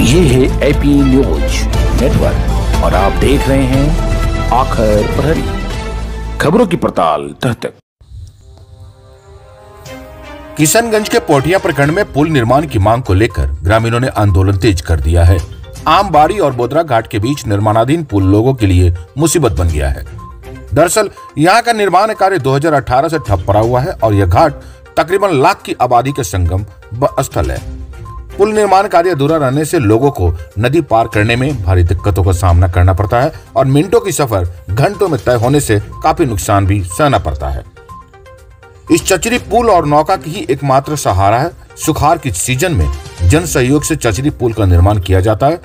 ये है AP news network और आप देख रहे हैं आखिर प्रहरी। खबरों की पड़ताल तह तक किशनगंज के पोटिया प्रखंड में पुल निर्माण की मांग को लेकर ग्रामीणों ने आंदोलन तेज कर दिया है। आम बाड़ी और बोदरा घाट के बीच निर्माणाधीन पुल लोगों के लिए मुसीबत बन गया है। दरअसल, यहाँ का निर्माण कार्य 2018 से ठप पड़ा हुआ है और यह घाट तकरीबन लाख की आबादी का संगम स्थल है। पुल निर्माण कार्य अधूरा रहने से लोगों को नदी पार करने में भारी दिक्कतों का सामना करना पड़ता है और मिनटों की सफ़र घंटों में तय होने से काफ़ी नुकसान भी सहना पड़ता है। इस चचरी पुल और नौका की ही एकमात्र सहारा है। सुखार की सीज़न में जन सहयोग से चचरी पुल का निर्माण किया जाता है।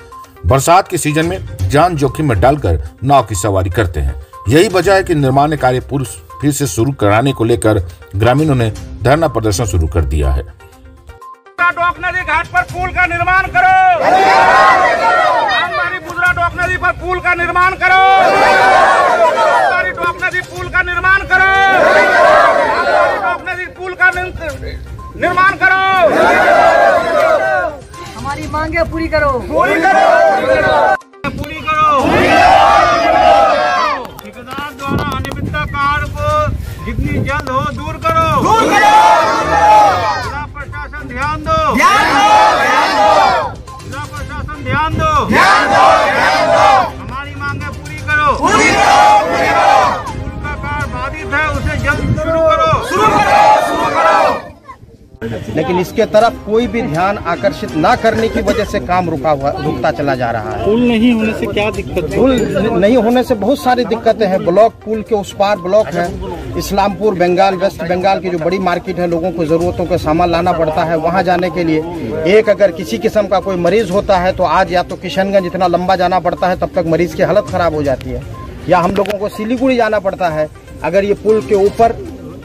बरसात के सीज़न में जान जोखिम में डालकर नाव की सवारी करते हैं। यही वजह है कि निर्माण कार्य पुल फिर से शुरू कराने को लेकर ग्रामीणों ने धरना प्रदर्शन शुरू कर दिया है। डोक नदी घाट पर पुल का निर्माण करो। आमदानी बुजरा डोक नदी पर पुल का निर्माण करो। आमदानी डोक नदी पुल का निर्माण करो। आमदानी डोक नदी पुल का निर्माण करो। हमारी मांगे पूरी करो। पूरी करो। ध्यान दो हमारी मांगे पूरी करो। पूरी करो पुल का कार बाधित है, उसे जल्द शुरू करो। लेकिन इसके तरफ़ कोई भी ध्यान आकर्षित ना करने की वजह से काम रुका हुआ रुकता चला जा रहा है। पुल नहीं होने से क्या दिक्कत पुल नहीं होने से बहुत सारी दिक्कतें हैं। ब्लॉक पुल के उस पार ब्लॉक है। इस्लामपुर बंगाल वेस्ट बंगाल की जो बड़ी मार्केट है लोगों को जरूरतों का सामान लाना पड़ता है वहाँ जाने के लिए। एक अगर किसी किस्म का कोई मरीज़ होता है तो आज या तो किशनगंज इतना लंबा जाना पड़ता है तब तक मरीज़ की हालत खराब हो जाती है। या हम लोगों को सिलीगुड़ी जाना पड़ता है। अगर ये पुल के ऊपर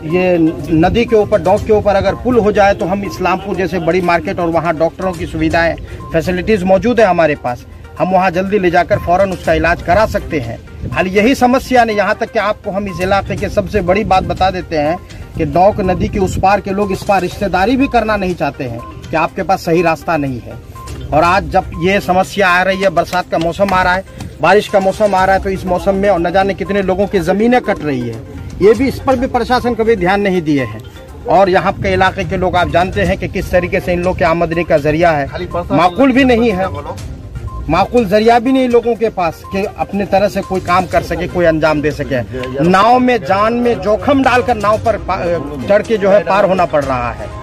ये नदी के ऊपर, डॉक के ऊपर अगर पुल हो जाए तो हम इस्लामपुर जैसे बड़ी मार्केट और वहाँ डॉक्टरों की सुविधाएँ फैसिलिटीज़ मौजूद है हमारे पास। हम वहाँ जल्दी ले जाकर फ़ौरन उसका इलाज करा सकते हैं। हाल यही समस्या ने यहाँ तक कि आपको हम इस इलाके के सबसे बड़ी बात बता देते हैं कि डॉक नदी के उस पार के लोग इस पार रिश्तेदारी भी करना नहीं चाहते हैं, कि आपके पास सही रास्ता नहीं है। और आज जब ये समस्या आ रही है, बरसात का मौसम आ रहा है, बारिश का मौसम आ रहा है तो इस मौसम में और न जाने कितने लोगों की ज़मीनें कट रही है। ये भी इस पर भी प्रशासन कभी ध्यान नहीं दिए हैं। और यहाँ के इलाके के लोग आप जानते हैं कि किस तरीके से इन लोग के आमदनी का ज़रिया है। माकूल भी नहीं है। माकूल ज़रिया भी नहीं लोगों के पास कि अपने तरह से कोई काम कर सके कोई अंजाम दे सके। नाव में जान में जोखम डालकर नाव पर चढ़ के जो है पार होना पड़ रहा है।